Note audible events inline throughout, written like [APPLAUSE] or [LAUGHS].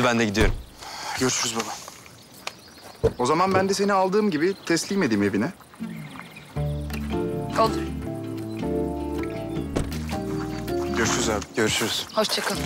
Hadi ben de gidiyorum. Görüşürüz baba. O zaman ben de seni aldığım gibi teslim edeyim evine. Olur. Görüşürüz abi. Görüşürüz. Hoşça kal.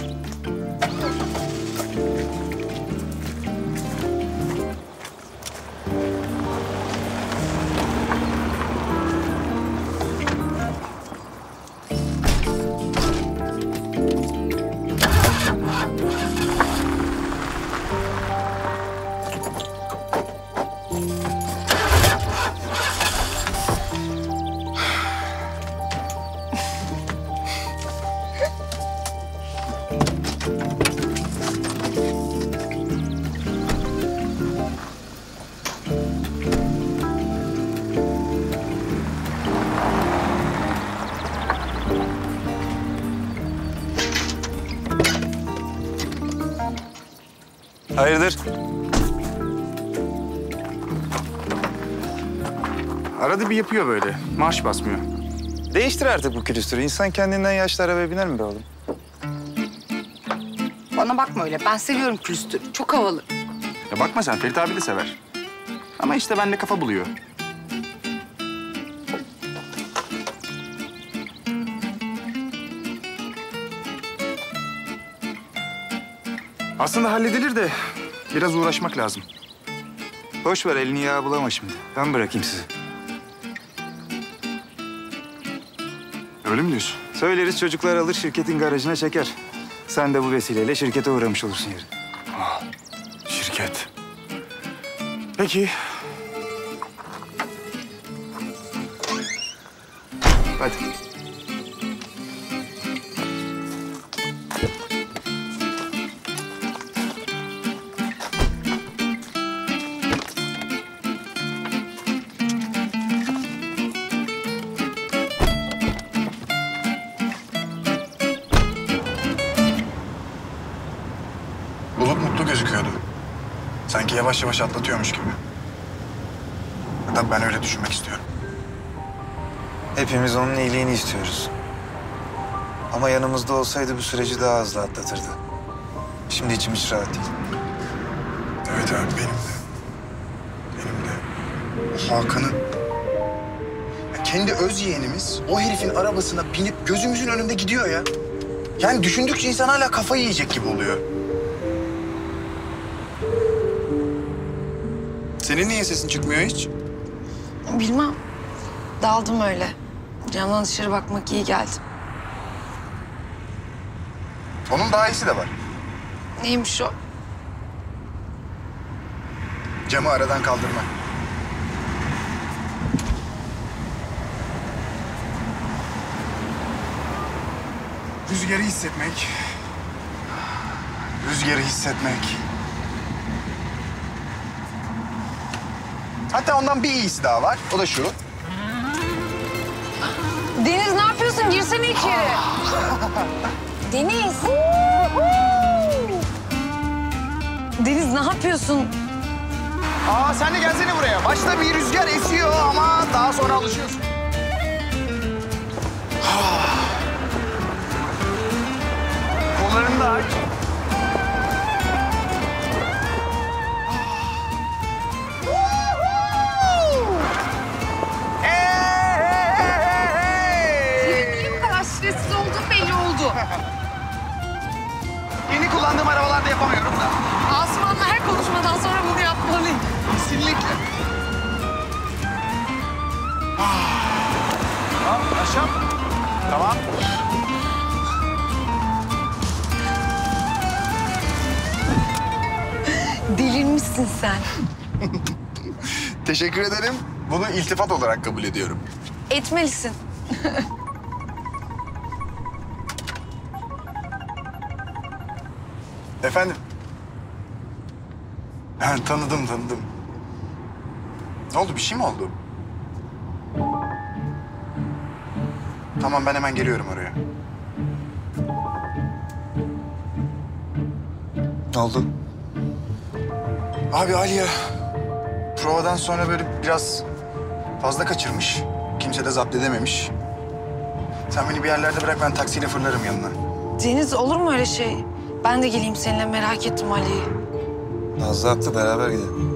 Hayırdır? Arada bir yapıyor böyle. Marş basmıyor. Değiştir artık bu külüstürü. İnsan kendinden yaşlı arabaya biner mi be oğlum? Bana bakma öyle. Ben seviyorum külüstür. Çok havalı. Ya bakma sen Ferit abi de sever. Ama işte bende kafa buluyor. Aslında halledilir de biraz uğraşmak lazım. Boş ver elini yağ bulama şimdi. Ben bırakayım sizi. Öyle mi diyorsun? Söyleriz çocuklar alır şirketin garajına çeker. Sen de bu vesileyle şirkete uğramış olursun yarın. Şirket. Peki. Hadi. Gözüküyordu. Sanki yavaş yavaş atlatıyormuş gibi. Hatta ben öyle düşünmek istiyorum. Hepimiz onun iyiliğini istiyoruz. Ama yanımızda olsaydı bu süreci daha hızlı atlatırdı. Şimdi içimiz rahat değil. Evet abi benim de. Benim de. O Hakan'ın... Kendi öz yeğenimiz o herifin arabasına binip gözümüzün önünde gidiyor ya. Yani düşündükçe insan hala kafayı yiyecek gibi oluyor. Senin niye sesin çıkmıyor hiç? Bilmem. Daldım öyle. Camdan dışarı bakmak iyi geldi. Onun daha iyisi de var. Neymiş o? Camı aradan kaldırma. Rüzgarı hissetmek. Rüzgarı hissetmek. Hatta ondan bir iyisi daha var. O da şu. Deniz ne yapıyorsun? Girsene içeri. [LAUGHS] Deniz. Deniz ne yapıyorsun? Aa sen de gelsene buraya. Başta bir rüzgar esiyor ama daha sonra alışıyorsun. [LAUGHS] Yeni kullandığım arabalarda yapamıyorum da. Asuman'la her konuşmadan sonra bunu yapmalıyım. Kesinlikle. Tamam, aşağı. Tamam. Delirmişsin sen. [LAUGHS] Teşekkür ederim. Bunu iltifat olarak kabul ediyorum. Etmelisin. [LAUGHS] Efendim? Ha, tanıdım, tanıdım. Ne oldu? Bir şey mi oldu? Tamam, ben hemen geliyorum oraya. Ne oldu? Abi Aliye provadan sonra böyle biraz fazla kaçırmış. Kimse de zapt edememiş. Sen beni bir yerlerde bırak ben taksiyle fırlarım yanına. Deniz olur mu öyle şey? Ben de geleyim seninle merak ettim Ali'yi. Nazlı haklı beraber gidelim.